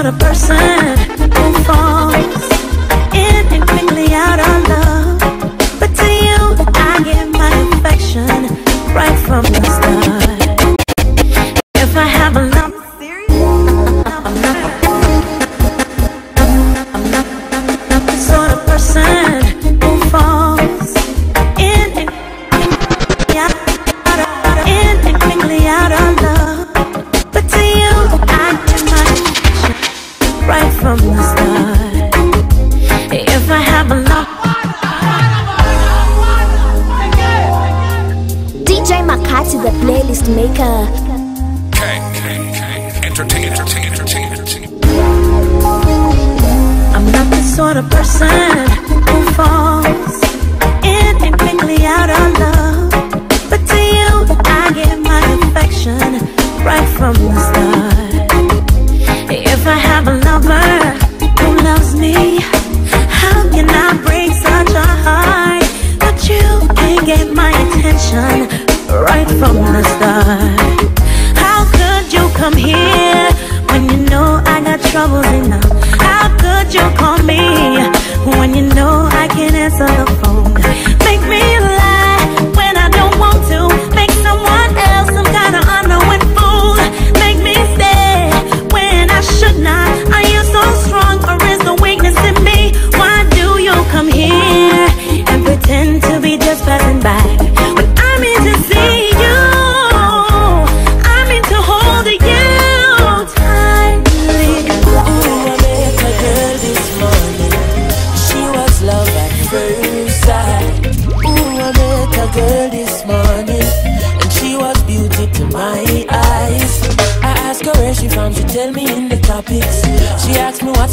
sort of person who falls in and quickly out of love. But to you, I give my affection right from the start. If I have a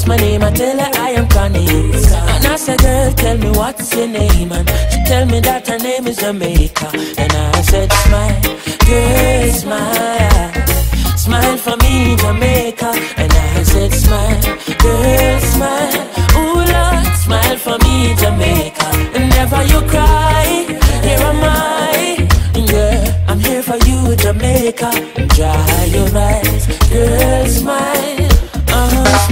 asked my name, I tell her I am Connie. And I said, girl, tell me what's your name, and she tell me that her name is Jamaica. And I said, smile, girl, smile. Smile for me, Jamaica. And I said, smile, girl, smile. Ooh, Lord, smile for me, Jamaica. And never you cry, here am I. Yeah, I'm here for you, Jamaica. Dry your eyes, girl, smile.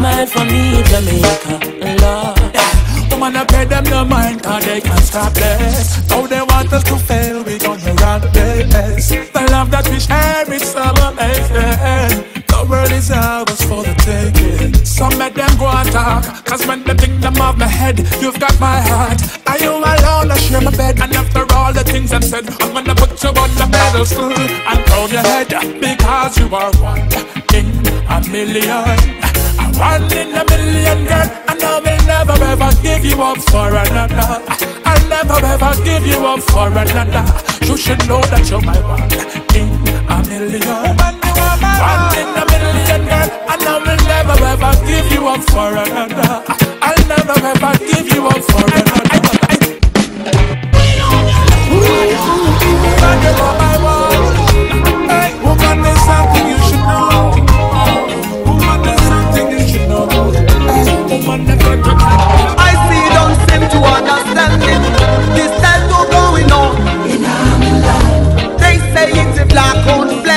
Smile for me, Jamaica. Eh, Lord. Eh, woman, I pay them no mind, cause they can't stop this. Though they want us to fail, we gonna run this. The love that we share is so amazing. The world is ours for the taking. Some make them go and talk, cause when they think them off my head, you've got my heart. Are you alone? I share my bed, and after all the things I've said, I'm gonna put you on the pedestal and crown your head, because you are one in a million. One in a million, girl, and I will never ever give you up for another. I'll never ever give you up for another. You should know that you're my one in a million. One in a million, girl, and I will never ever give you up for another. I'll never ever give you up for another. Woman, you are my one. Understand it. This time no going on. They say it's a black on black.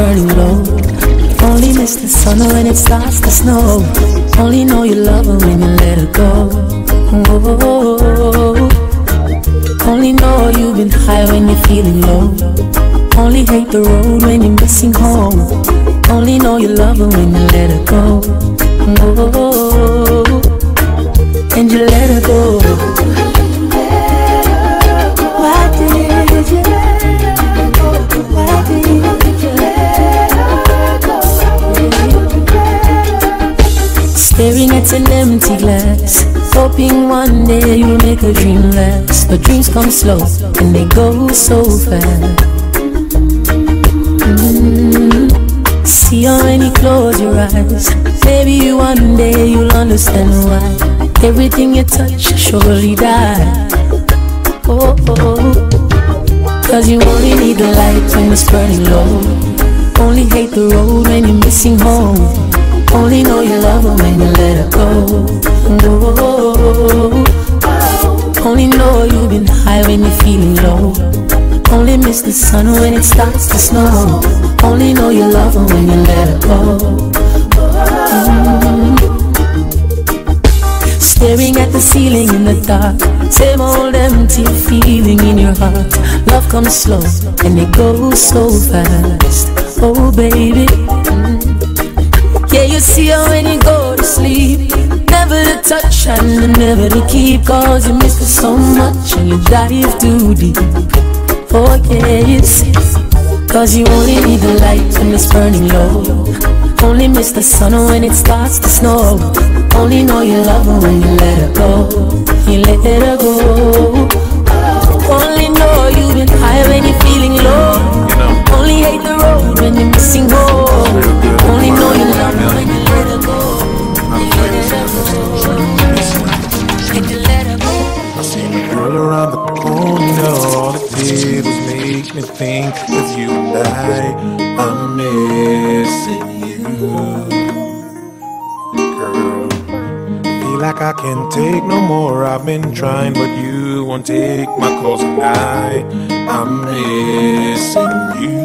Burning low. Only miss the sun when it starts to snow. Slow and they go so fast. Mm. See how you close your eyes, maybe one day you'll understand why everything you touch surely die. Oh, oh. Cause you only need the light when it's burning low. Only hate the road when you're missing home. Only know you love her when you let her go. Oh, only know you've been high when you're feeling low. Only miss the sun when it starts to snow. Only know you love her when you let her go. Mm. Staring at the ceiling in the dark. Same old empty feeling in your heart. Love comes slow and it goes so fast. Oh, baby. Mm. Yeah, you see her when you go to sleep. Never to touch and never to keep. Cause you miss her so much and you dive too deep. Oh, yes. Cause you only need the light when it's burning low. Only miss the sun when it starts to snow. Only know you love her when you let her go. You let her go. Only know you've been high when you're feeling low. Only hate the road when you're missing home. Only know you me think of you and I. I'm missing you, girl. Feel like I can't take no more. I've been trying, but you won't take my calls, and I, I'm missing you.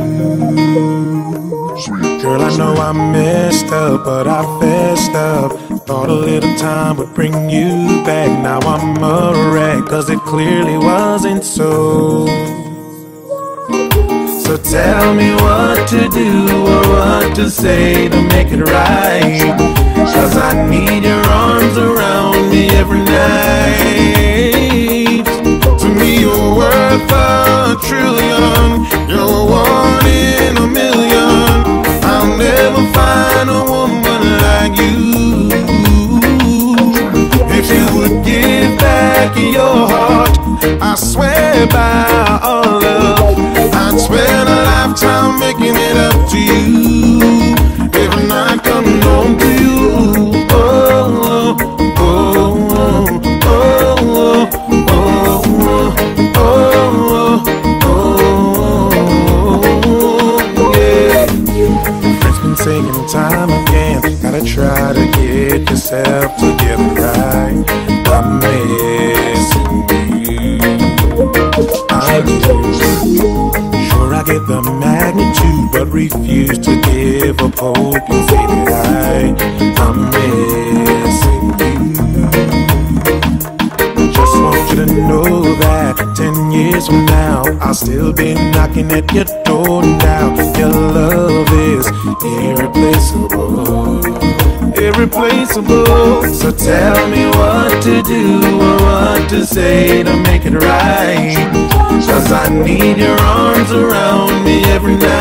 Girl, I know I messed up, but I fessed up. Thought a little time would bring you back. Now I'm a wreck, cause it clearly wasn't so. So tell me what to do or what to say to make it right. Cause I need your arms around me every night. To me, you're worth a trillion. You're one in a million. I'll never find a woman like you. If you would give back your heart, I swear by all love, I'd spend making it up to you. Every night coming home to you. Oh, oh, oh, oh, oh, oh, oh, oh, yeah. Been saying time again, gotta try to get yourself together right. I'm missing knocking at your door now. Your love is irreplaceable, irreplaceable. So tell me what to do or what to say to make it right. Cause I need your arms around me every night.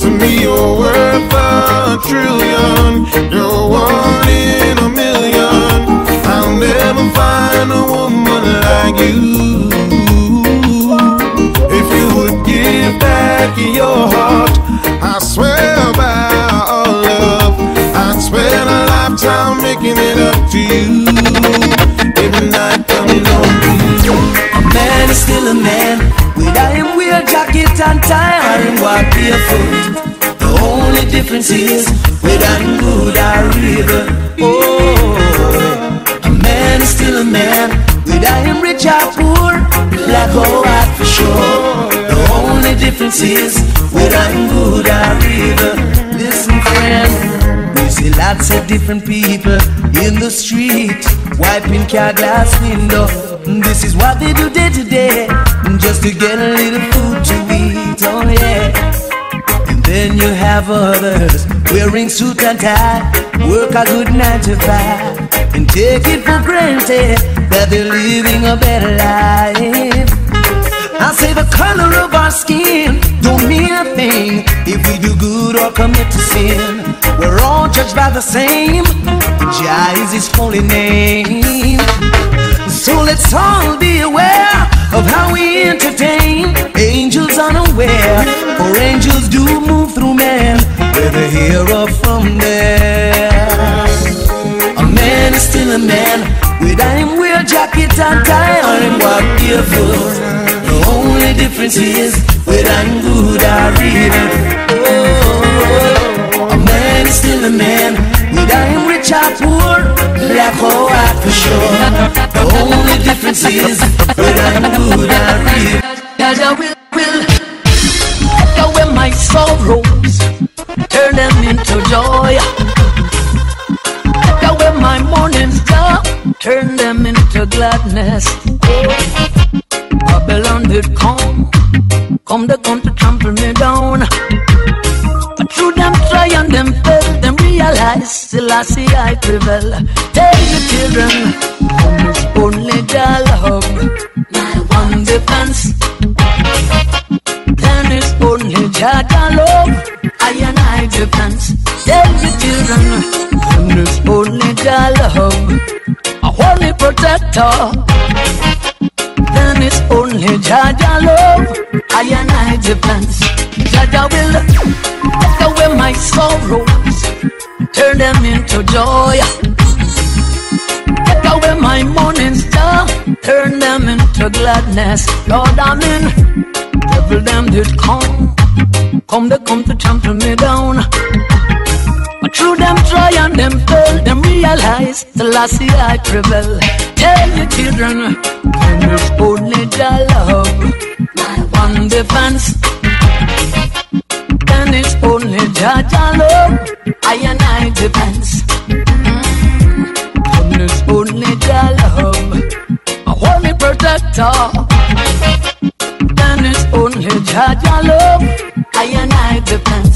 To me, you're worth a trillion. You're one in a million. I'll never find a woman like you. Back your heart, I swear by all love, I'd spend a lifetime making it up to you. Every night coming to you. A man is still a man. Whether him wear jacket and tie or him walk barefoot. The only difference is whether him good or evil. Oh, a man is still a man. Difference is whether him good or evil. Listen, friend. We see lots of different people in the street, wiping car glass window. This is what they do day to day, just to get a little food to eat. Oh yeah. And then you have others wearing suit and tie, work a good nine to five, and take it for granted that they're living a better life. I say the color of our skin don't mean a thing if we do good or commit to sin. We're all judged by the same. Jah is His holy name. So let's all be aware of how we entertain angels unaware. For angels do move through men, whether here or from there. A man is still a man, whether him wear jacket and tie or him walk barefoot. Only difference is whether I'm good or evil. Oh, a man is still a man, whether I'm rich or poor, black or white for sure. The only difference is whether I'm good or evil. God, I will, will take away my sorrows, turn them into joy. Take away my morning star, turn them into gladness. Babylon did come, come they come to trample me down. But through them try and them fail, them realize Selassie I prevail. Tell the children, is only the love, my one defense. Then it's only Jaja love, I and I defense. Tell the children, is only the love, a holy protector. Then it's only Jaja love, I and I defense. Jaja will take away my sorrows, turn them into joy. Take away my morning star, turn them into gladness. Lord, I'm in. Devil them did come, come they come to trample me down. But through them try and them fail, them realize the last year I prevail. Tell your children, and if only their love, my one defense. And it's only Judge alone, I and I depends. And it's only their love, my only protector. And it's only Judge alone, I and I depends.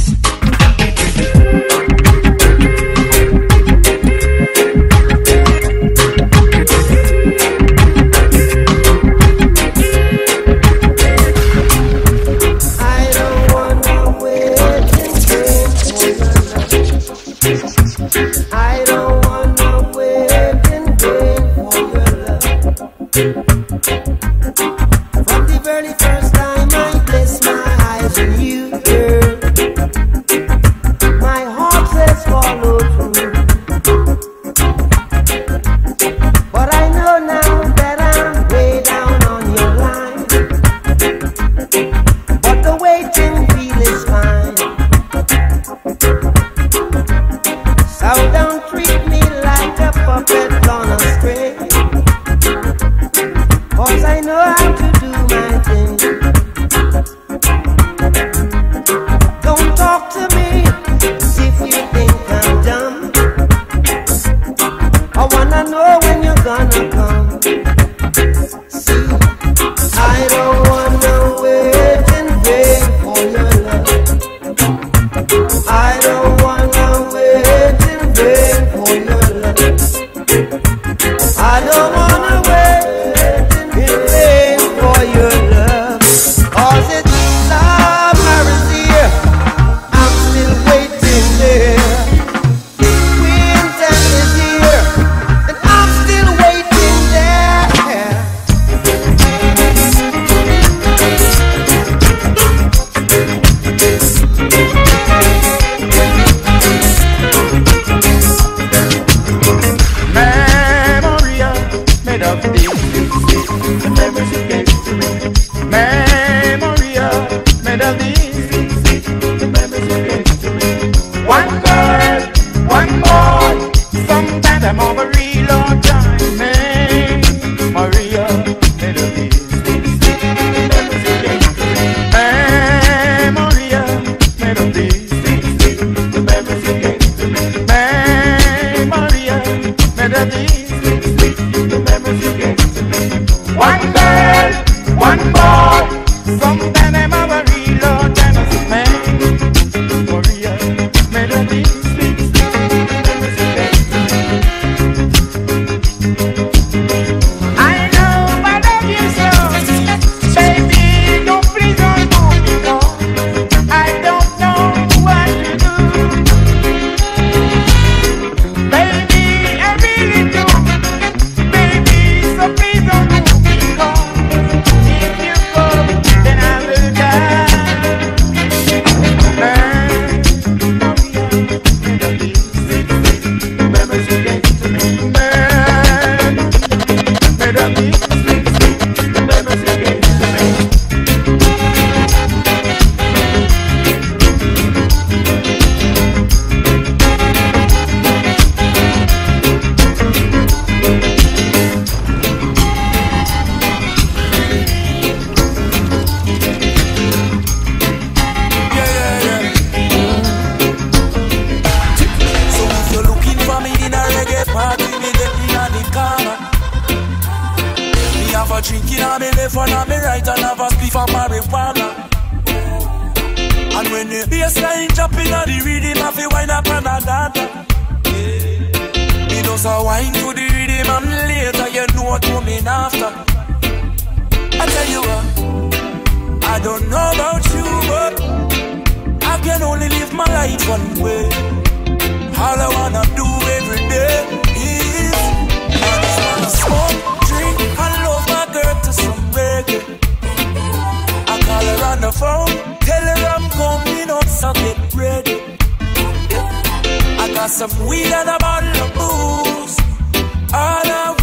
on me right and have a spliff of marijuana. And when the bassline jumping on the rhythm, I feel wind up and a data. Me does a wine to the rhythm and later you know what coming after. I tell you what, I don't know about you, but I can only live my life one way. All I wanna do every day the phone. Tell her I'm coming up, so get ready. I got some weed and a bottle of booze. All I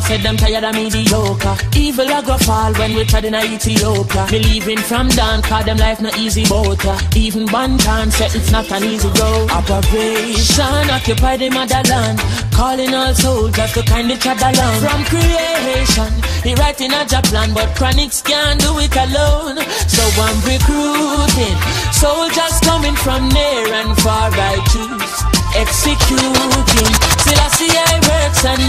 them a ball Said them tired of mediocre. Evil a go fall when we tried in Ethiopia. Believing from down Cause them life no easy boat. Even Banton said it's not an easy road. Operation Occupy the motherland. Calling all soldiers to kindly trot along. From creation He writing a plan But Chronixx can't do it alone. So I'm recruiting Soldiers coming from near and far I choose Executing. Selassie I works and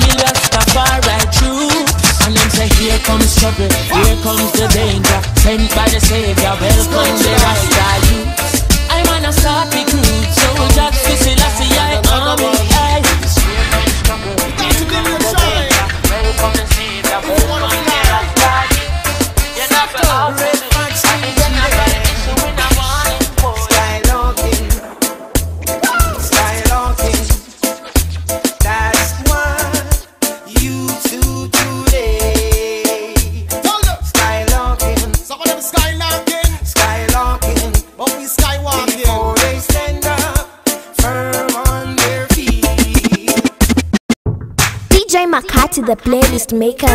the Rastafari troops And them say here comes trouble Here comes the danger. Sent by the Savior Welcome the Rasta youths I'm on a start recruit Soldiers for Selassie I army Aye. Here comes trouble Here comes the Welcome the Savior. Welcome the Rasta Makati, the playlist maker.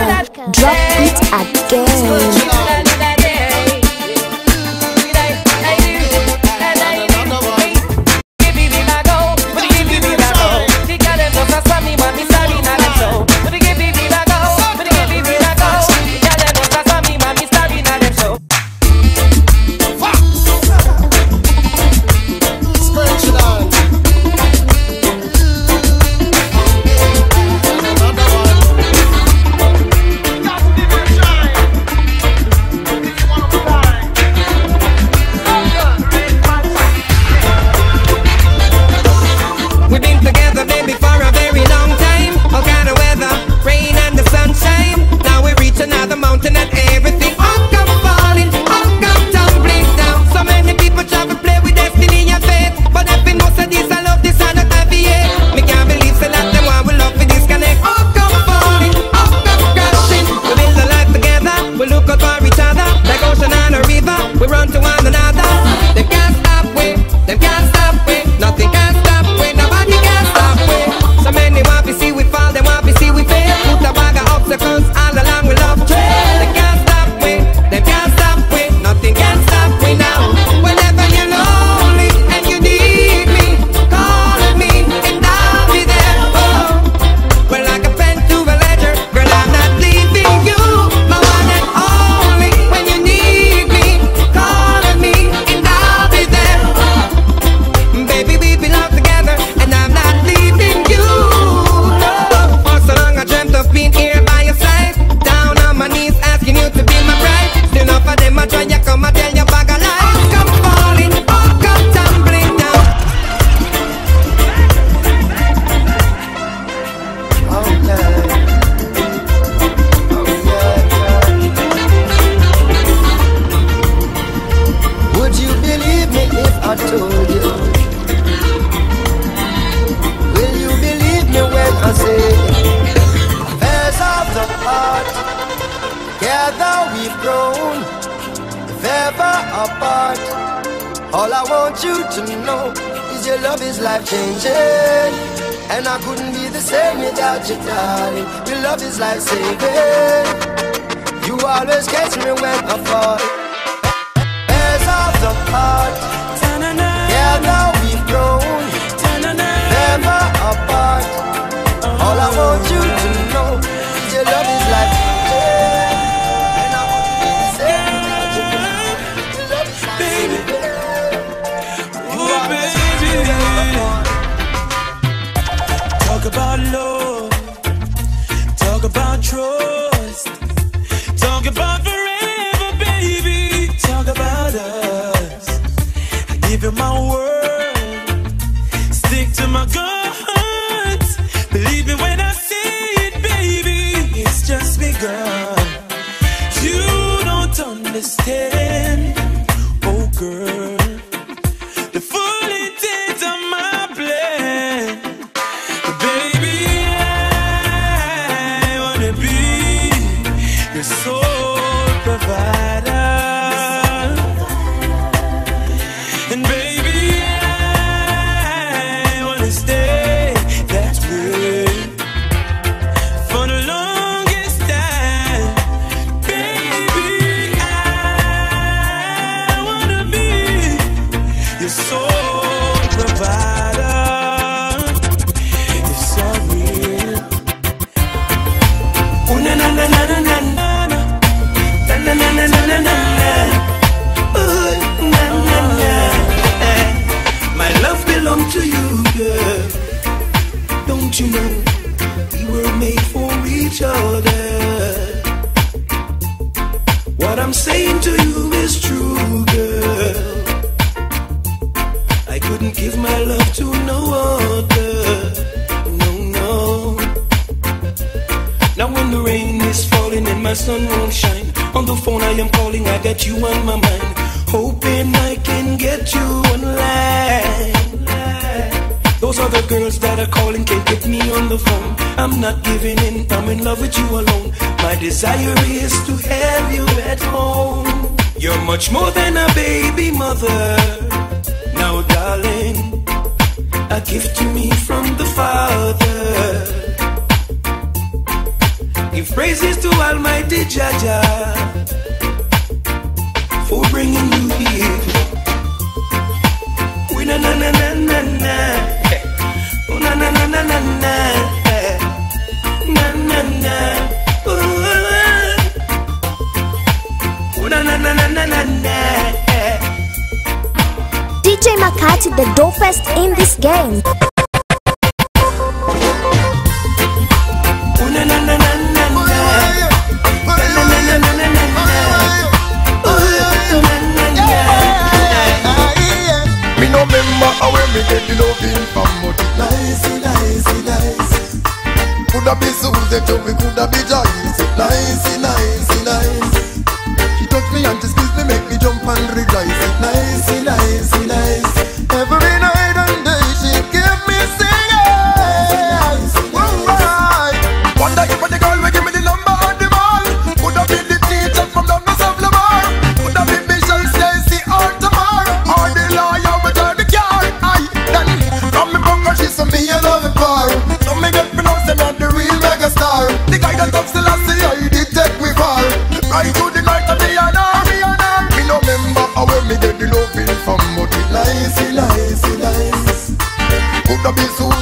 Drop it again. Now when the rain is falling and my sun won't shine, on the phone I am calling, I got you on my mind. Hoping I can get you online. Those other girls that are calling can't get me on the phone. I'm not giving in, I'm in love with you alone. My desire is to have you at home. You're much more than a baby mother. Now, darling, a gift to me from the Father. Give praises to Almighty Jaja for bringing you here. We na na na na na na, oh na na na na na na, na na na, oh na na na na na na na. DJ Makati the dopest in this game. be joy. Put the bills on.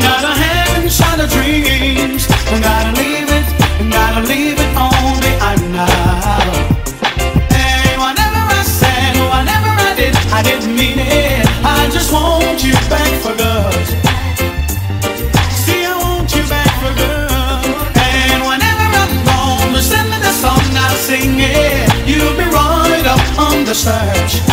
Gotta have inside the dreams. Gotta leave it, gotta leave it whatever I said, whatever I did, I didn't mean it. I just want you back for good. See, I want you back for good. And whenever I'm gone, just send song, I sing it. You'll be right up on the search.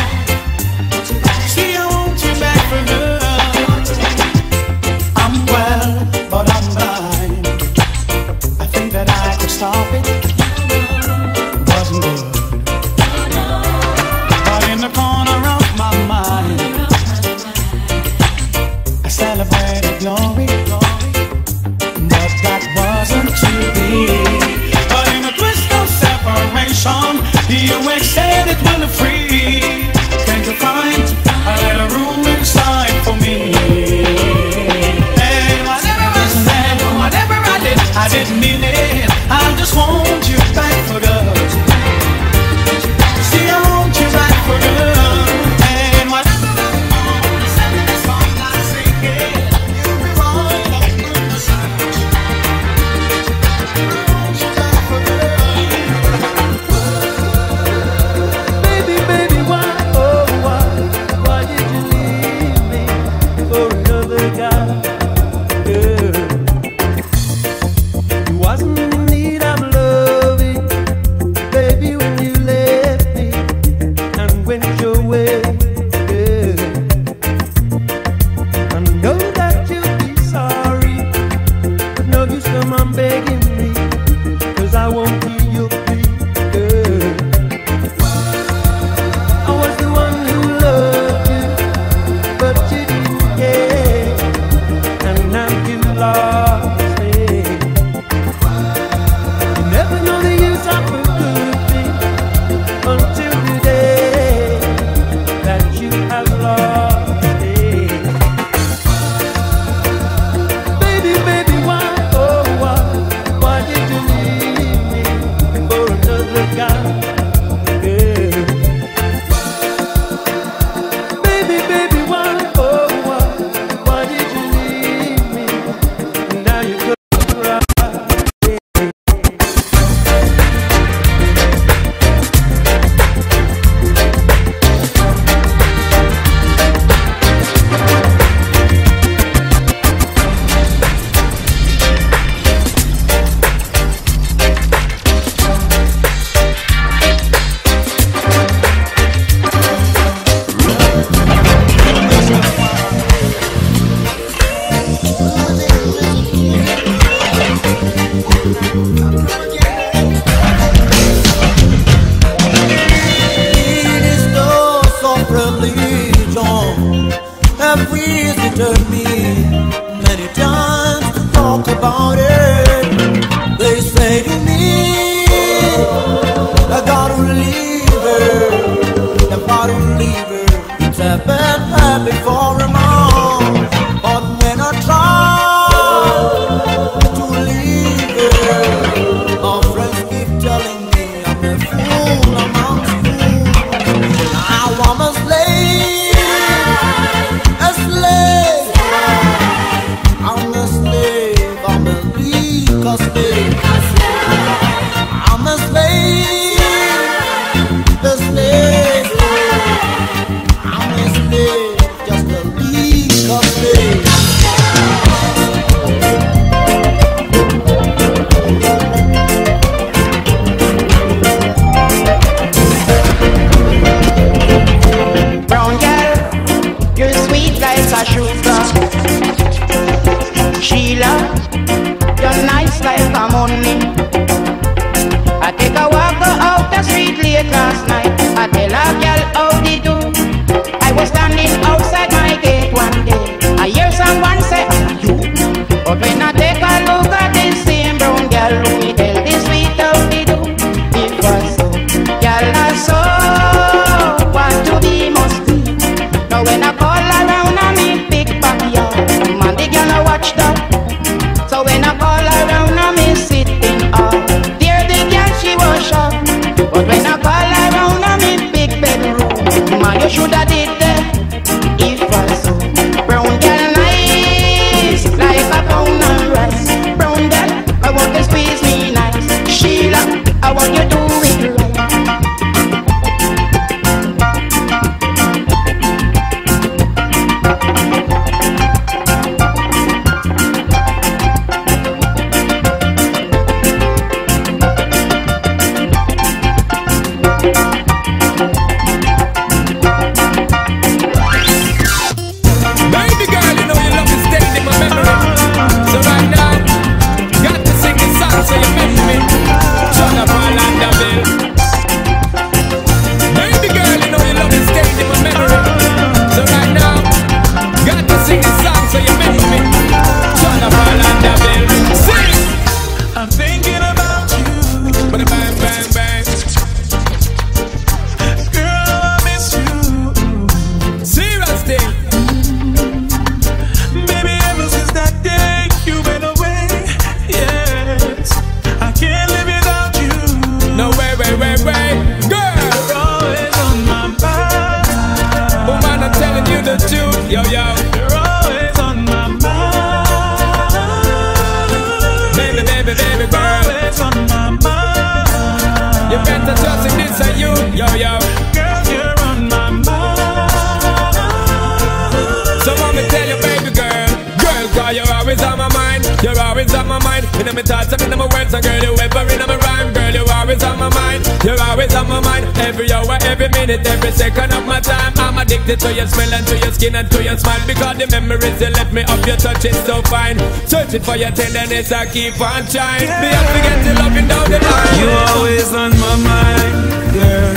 addicted to your smell and to your skin and to your smile Because the memories you left me of your touch is so fine. Searching for your tenderness, I keep on trying. Yeah. Me up forget love loving down the line. You always on my mind, girl.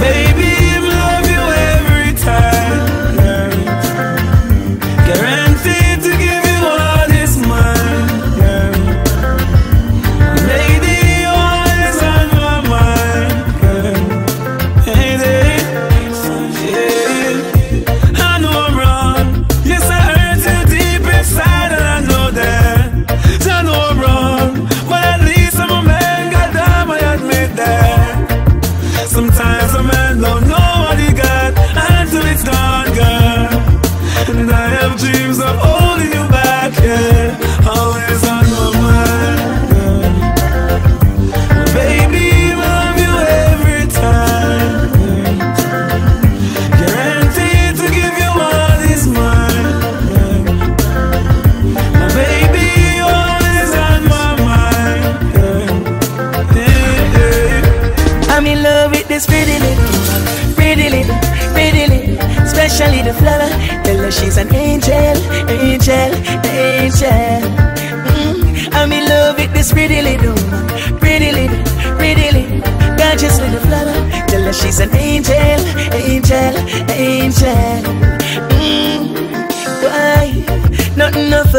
Baby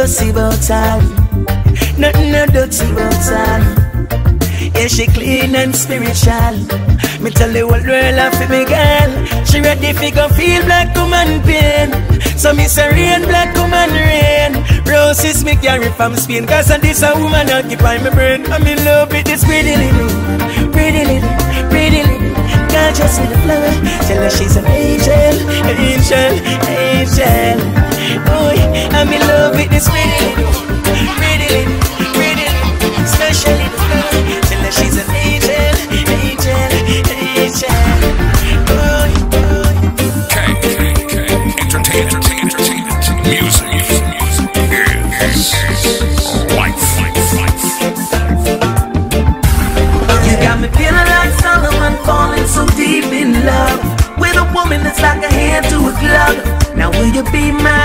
fussy about her. Nothing no dirty about her. Yeah, she clean and spiritual. Me tell the whole world I feel me girl. She ready fi go feel black woman pain. So me say rain, black woman rain. Roses me carry from Spain. Cause of this a woman occupy my brain. I'm in love with this pretty little, pretty little, pretty little. Gorgeous with a flower. Tell her she's an angel, angel, angel. Oh, I'm in love with this pretty little, pretty little, pretty little. Special little flower. Tell her she's an angel, angel, angel. Oh, Entertain, entertain, entertainment. Music, music, music. Is life, life, life. You got me feeling like falling so deep in love with a woman that's like a hand to a glove. Now will you be my,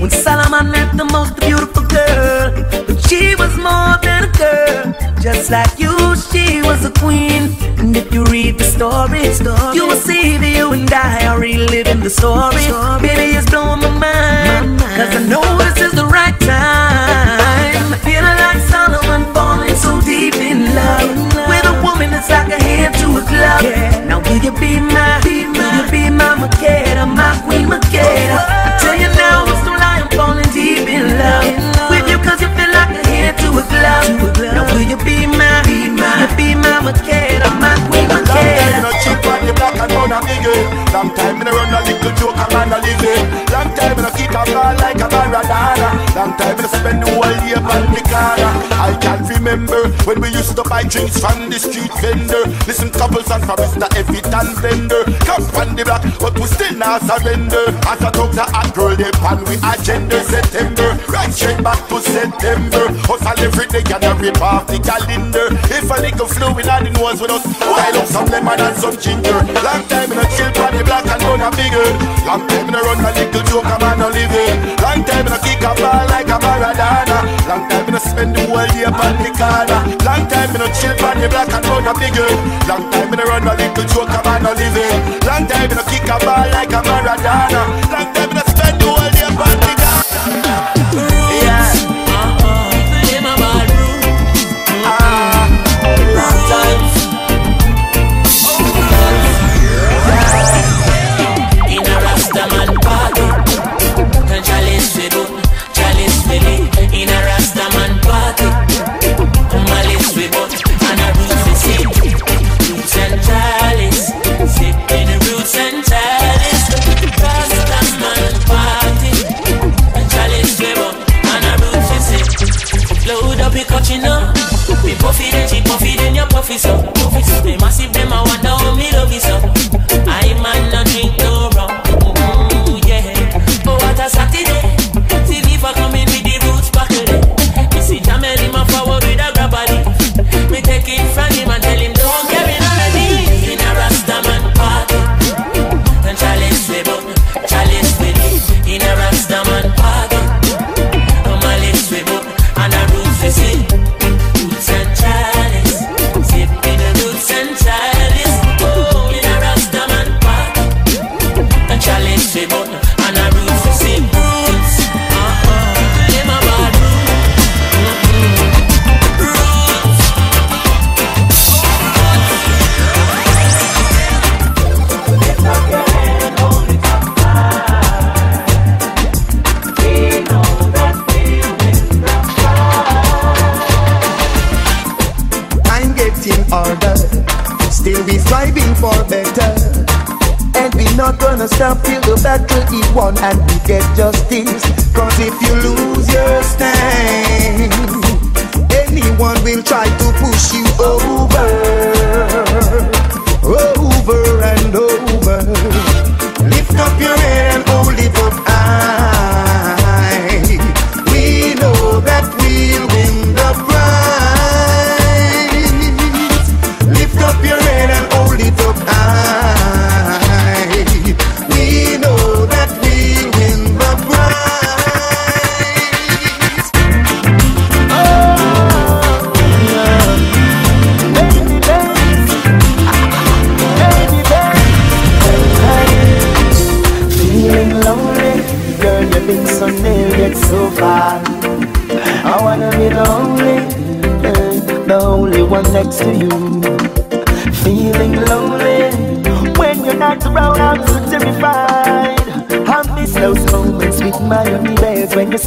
when Solomon met the most beautiful girl. But she was more than a girl, just like you, she was a queen. And if you read the story, you will see that you and I are reliving the story. Baby, it's blowing my mind, cause I know this is the right time. Feeling like Solomon falling so deep in love with a woman that's like a hand to a glove. Now will you be my, will you be my Makeda, my queen Makeda? Be my Makeda, my queen Long time in a on the black and brown and biggie. Long time in a run a little joke a living. Long time in a kick a ball like a Maradona. Long time in a spend the whole day on the corner. I can't remember when we used to buy drinks from the street vendor. Listen couples and from Mr. Evitan vendor. Come from the block, but we still not surrender. As I talk to a girl, they pan we agenda September. Right straight back to September. Hustle every day and a rip off the calendar. If a little fluid on the nose with us, wild up some lemon and some ginger. Long time in a chill pan the black and run a bigger. Long time in a run a little joke a man a living. Long time in a kick a ball like a Maradona. Long time in a spend the whole day upon the corner. Long time in a chill pan the black and run a bigger. Long time in a run a little joke a man a living. Long time in a kick a ball like a Maradona. Long time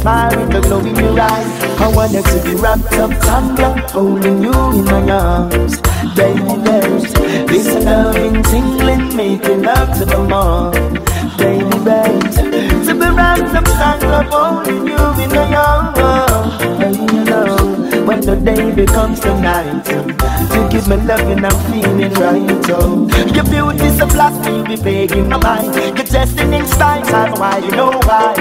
smile with the glow in your eyes. I want you to be wrapped up, tender, holding you in my arms. Baby, there's this loving, tingling, making love to the morn. Baby, babes, to be wrapped up, tender, holding you in my arms. And when the day becomes the night, to give me loving, I'm feeling right. Oh, your beauty's a blast, me begging my mind. Your destiny's style, time why you know why.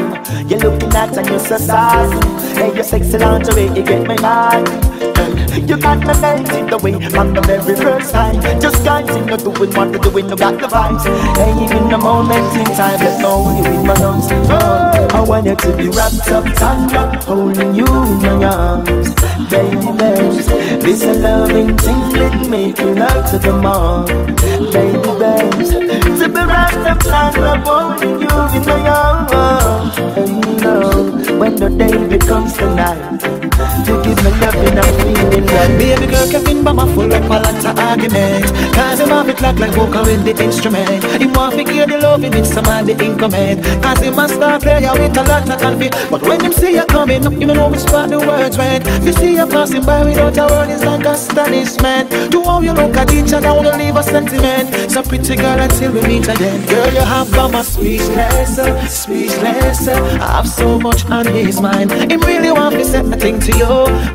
You're looking at and you're so saucy. Hey, your sexy lingerie, you get me high. You got me the way from the very first time. Just continue doing what you're doing, you got the vibes. Hey, even the moment in time, let know you in my arms. Oh, I want you to be wrapped up, tongue up, holding you in my arms. Baby, this a loving, tingling, making love to the morn. Baby, to be wrapped up, tongue up, holding you in my arms. And you know, when the day becomes the night, you give me loving, I'm feeling right. Baby girl, Kevin Bama full up a lot of argument Cause him have it lock like vocal with the instrument Him want to hear the loving with some of the increment Cause him a star player with a lot of confidence But when him see you coming up, you know which part the words went You see you passing by without a word, it's like astonishment To how you look at each other, wanna leave a sentiment So pretty girl until we meet again. Girl, you have Bama speechless, speechless. I have so much on his mind. Him really want to set a thing to you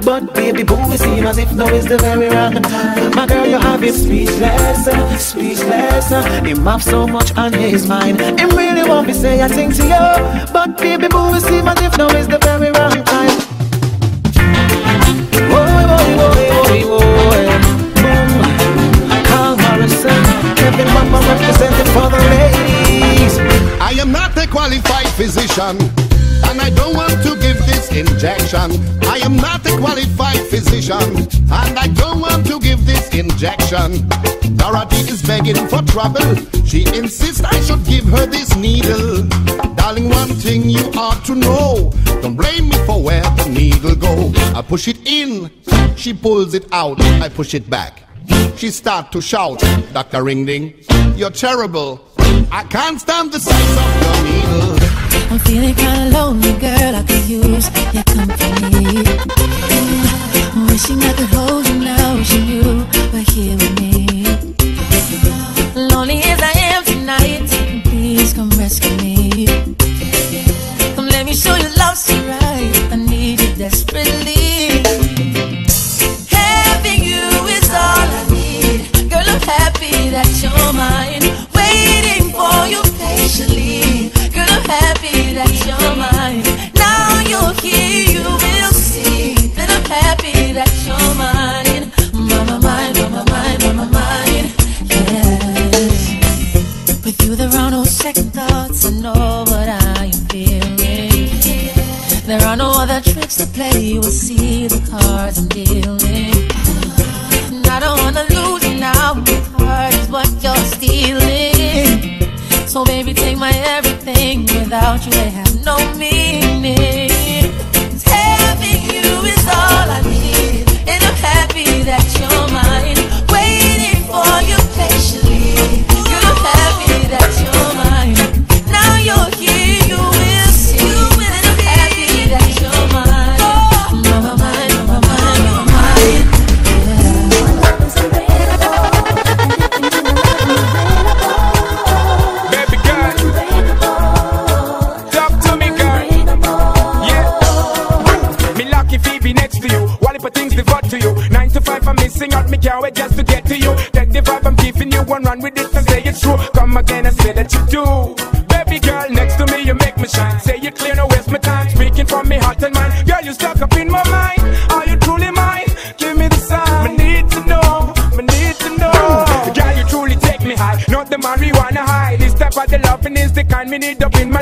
But baby boo, we seem as if now is the very wrong time. My girl, you have him speechless, uh, speechless uh, Him have so much on his mind. Him really want to say a thing to you. But baby boo, we seem as if now is the very wrong time. Boy, boy, boy, boy, boy Boom Carl Morrison Kevin Mama representing for the ladies. I am not a qualified physician, and I don't want to give this injection. I am not a qualified physician, and I don't want to give this injection. Dorothy is begging for trouble. She insists I should give her this needle. Darling, one thing you ought to know. Don't blame me for where the needle go. I push it in, she pulls it out. I push it back. She start to shout, Dr. Ringding, you're terrible. I can't stand the size of your needle. I'm feeling kinda lonely, girl. I could use your company. Mm, Wishing I could hold you now, wishing you were here with me. Lonely as I am tonight, please come rescue me. Other to play. Will see the cards I'm dealing. And I don't wanna lose you now. My heart is what you're stealing. So baby, take my everything. Without you, have me need in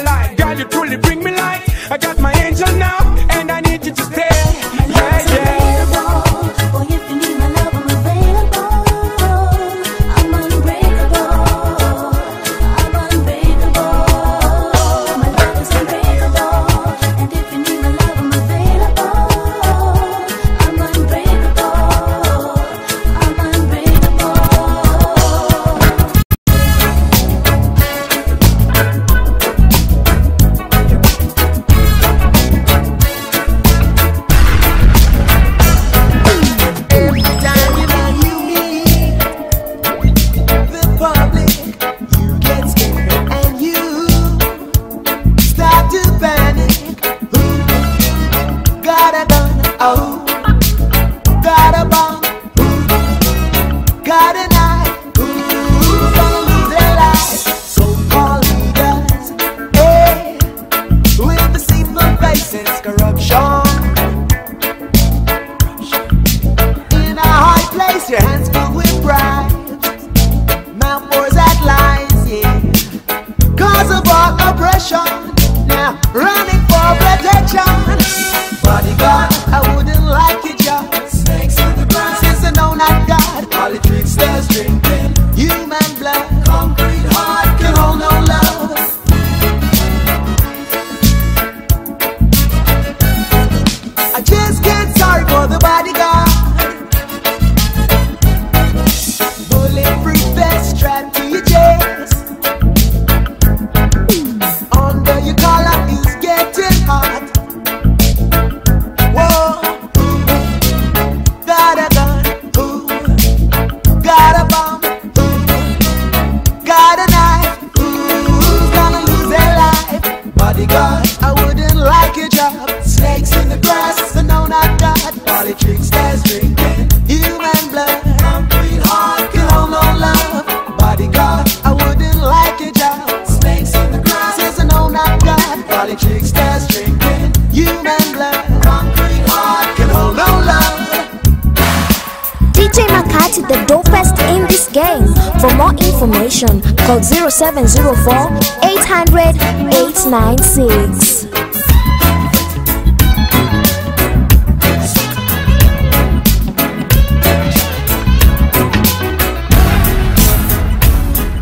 0704 800 896.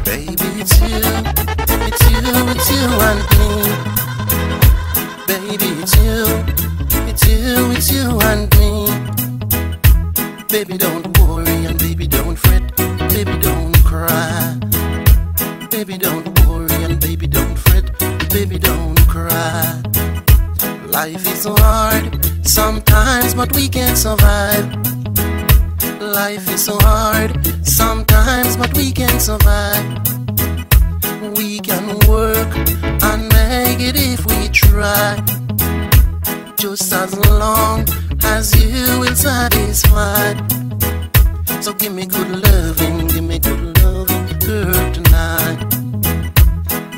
Baby, it's you, it's you, it's you and me. But we can survive. Life is so hard sometimes, but we can survive. We can work and make it if we try. Just as long as you will satisfy. So give me good loving, give me good loving, girl tonight.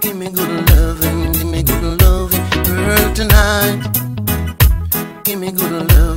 Give me good loving, give me good loving, girl tonight. Give me good loving,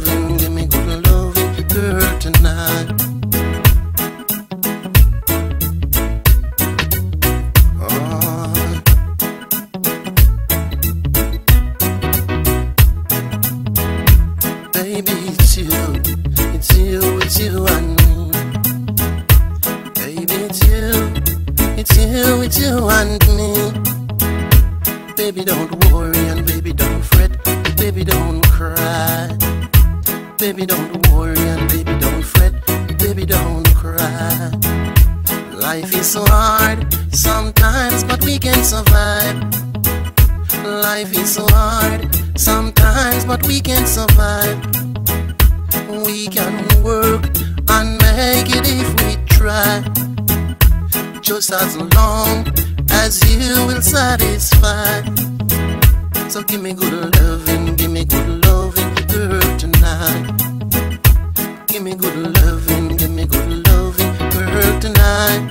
tonight.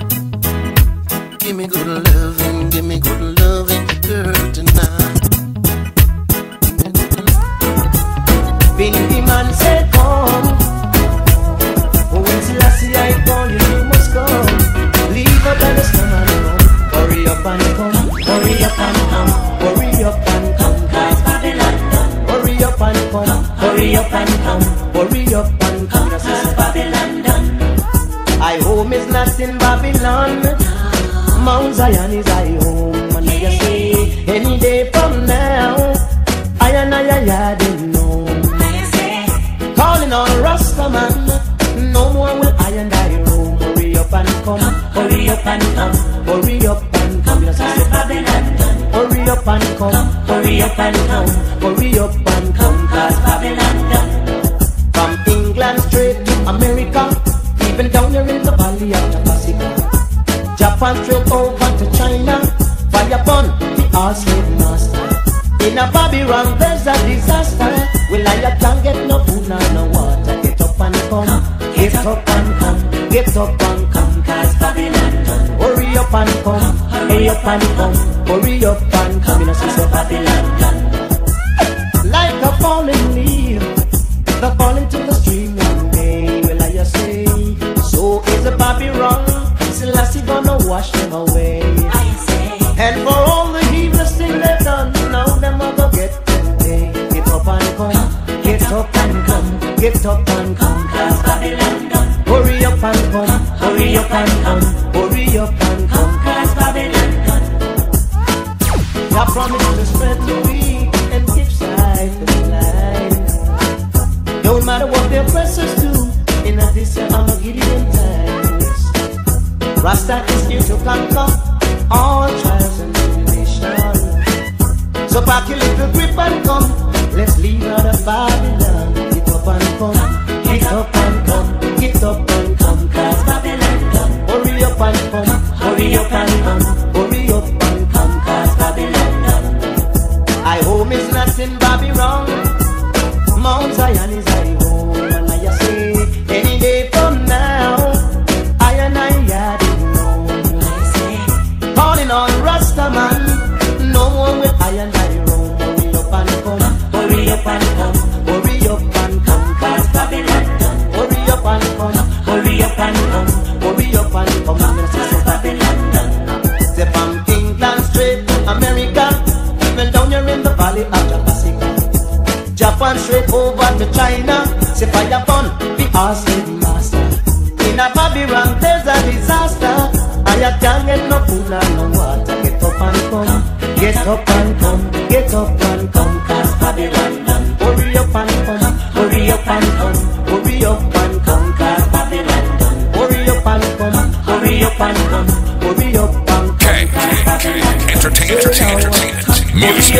Give me good loving, give me good loving, girl tonight. Vinny man said come. Oh when Selassie I call you must come. Leave up and stand alone Hurry up and come. Hurry up and come. Hurry up and come. Cause Babylon done Hurry up and come. Hurry up and come. Hurry up is not in Babylon. Mount Zion is I home And you see Any day from now. I and I I didn't know. Calling on Rasta man No more will I and I roam. Hurry up and come Hurry up and come. Hurry up and come Yes, I said Babylon. Hurry up and come Hurry up and come. Hurry up and come Cause Pacific Japan over to China. Fire upon the all slave master. In a Babylon there's a disaster. Well I can't get no food nor no water? Get up and come. Get up and come. Get up and come Cause Babylon done. Hurry up and come. Hurry up and come. Hurry up and come. You know so Babylon done hurry up and come, hurry up and come, cause Babylon done. I promise to spread the weak and keep sight to the line. No matter what the oppressors do, in a this I'ma give them thanks. Rasta is here to conquer all trials and tribulations. So pack your little grip and come, let's leave out of Babylon. Get up and come, get up and come, get up and come, cause Babylon come. Hurry up hurry up Babylon. I home is not in Babylon, Mount Zion is I America, even down here in the valley of Jabasica. Japan straight over to China, say fire burn, the awesome master. In a Babylon there's a disaster, I can't get no food and no water. Get up and come, get up and come, get up and come, cause Babylon done. Hurry up and come, hurry up and come, hurry up and come, cause Babylon done. Hurry up and come, hurry up and come, entertainment. Music.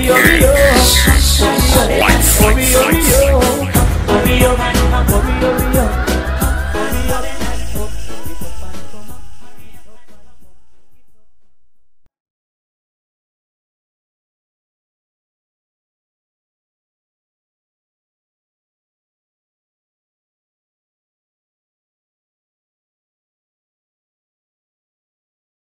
Yes. Life.